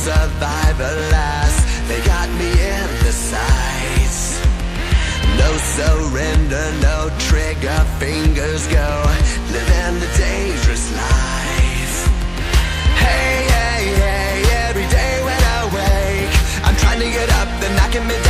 survive, alas They got me in the sights. No surrender, no trigger fingers go Living the dangerous life. Hey, hey, hey, every day when I wake I'm trying to get up, they're knocking me down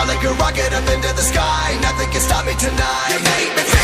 Shot like a rocket up into the sky, nothing can stop me tonight. You make me feel